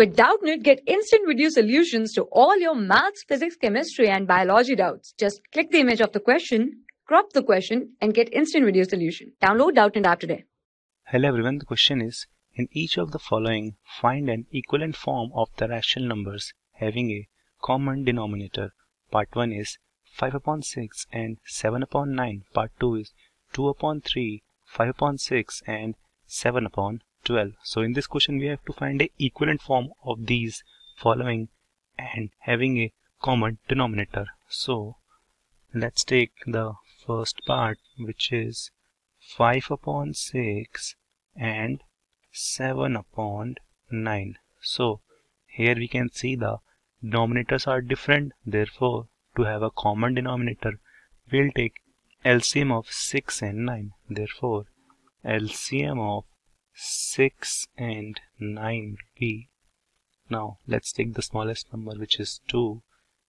With Doubtnut, get instant video solutions to all your maths, physics, chemistry, and biology doubts. Just click the image of the question, crop the question, and get instant video solution. Download Doubtnut app today. Hello everyone, the question is, in each of the following, find an equivalent form of the rational numbers having a common denominator. Part 1 is 5 upon 6 and 7 upon 9. Part 2 is 2 upon 3, 5 upon 6 and 7 upon 12. So in this question we have to find a equivalent form of these following and having a common denominator. So let's take the first part which is 5 upon 6 and 7 upon 9. So here we can see the denominators are different therefore to have a common denominator we'll take LCM of 6 and 9 therefore LCM of 6 and 9 will be now let's take the smallest number which is 2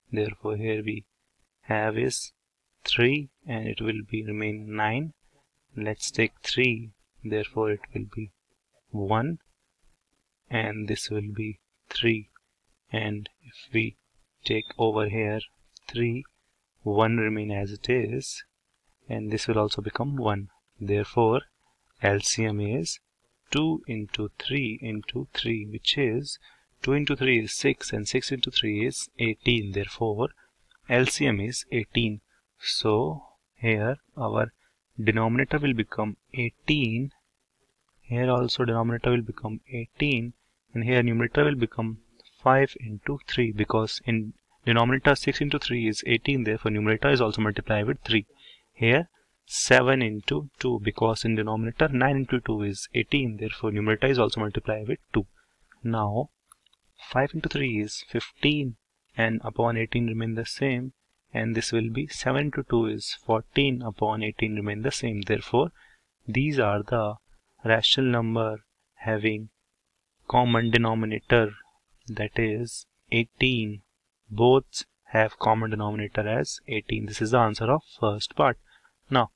therefore here we have is 3 and it will be remain 9 let's take 3 therefore it will be 1 and this will be 3 and if we take over here 3 1 remain as it is and this will also become 1 therefore LCM is 2 into 3 into 3 which is 2 into 3 is 6 and 6 into 3 is 18 therefore LCM is 18 so here our denominator will become 18 here also denominator will become 18 and here numerator will become 5 into 3 because in denominator 6 into 3 is 18 therefore numerator is also multiplied with 3 here 7 into 2 because in denominator 9 into 2 is 18 therefore numerator is also multiplied with 2 now 5 into 3 is 15 and upon 18 remain the same and this will be 7 into 2 is 14 upon 18 remain the same. Therefore these are the rational number having common denominator that is 18 both have common denominator as 18 this is the answer of first part. Now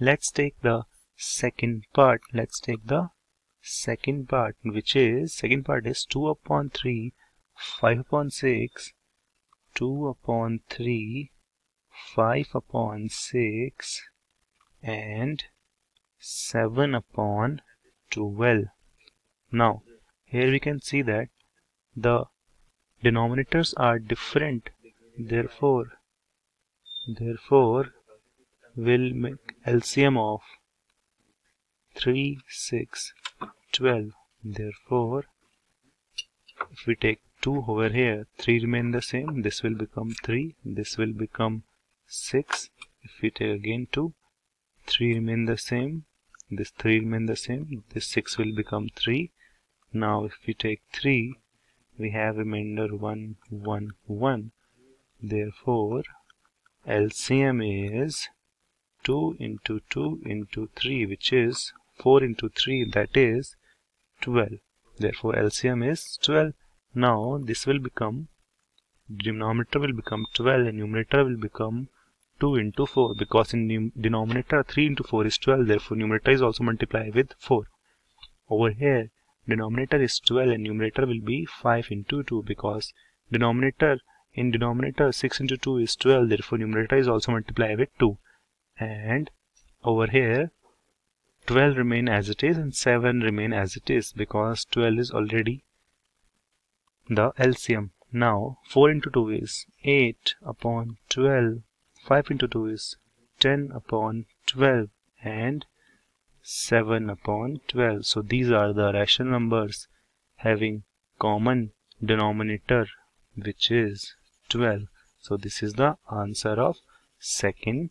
let's take the second part. Let's take the second part which is second part is 2 upon 3 5 upon 6 2 upon 3 5 upon 6 and 7 upon 12 now here we can see that the denominators are different. Therefore therefore will make LCM of 3, 6, 12. Therefore, if we take 2 over here, 3 remain the same. This will become 3. This will become 6. If we take again 2, 3 remain the same. This 3 remain the same. This 6 will become 3. Now if we take 3, we have remainder 1, 1, 1. Therefore, LCM is 2 into 2 into 3 which is 4 into 3 that is 12 therefore LCM is 12 now this will become denominator will become 12 and numerator will become 2 into 4 because in denominator 3 into 4 is 12 therefore numerator is also multiplied with 4 over here denominator is 12 and numerator will be 5 into 2 because denominator in denominator 6 into 2 is 12 therefore numerator is also multiplied with 2 and over here 12 remain as it is and 7 remain as it is because 12 is already the LCM. Now 4 into 2 is 8 upon 12. 5 into 2 is 10 upon 12 and 7 upon 12. So these are the rational numbers having common denominator which is 12. So this is the answer of second